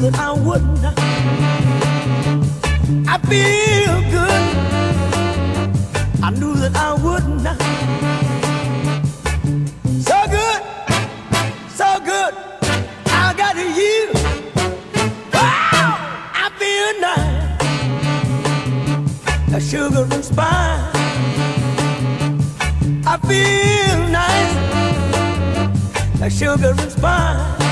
that I wouldn't. I feel good. I knew that I wouldn't. So good, so good. I got you. Wow, I feel nice. A sugar and spice. I feel. Like sugar and spice.